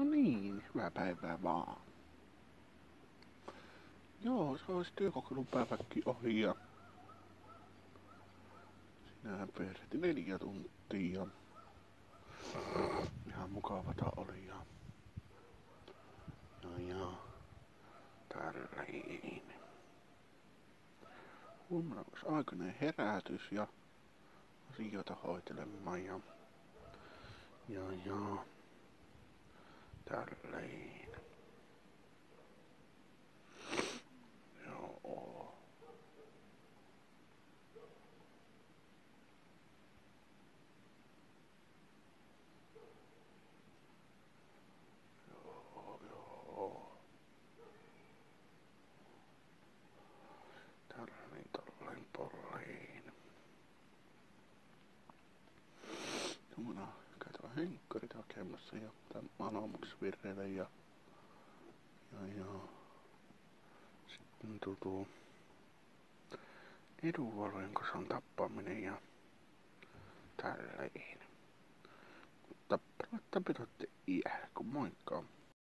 No niin, hyvää päivää vaan. Joo, se olisi työkokeilun päiväkin ohi ja sinähän pyörähti neljä tuntia. Ihan mukavata oli ja... No joo, tälleen. Huomenna olisi aikainen herätys ja asioita hoitelemaan ja... Ja ja... Tälleen. Joo. Joo, joo. Tälleen, tolleen, polleen. Semmoinen käytävä henkkarit hakemassa ja tämän anomuksi vireille ja ja ja sitten tutu edunvalvojen kanssa tappaminen ja tälleen. Mutta palatta pidotte iä, kun moikka.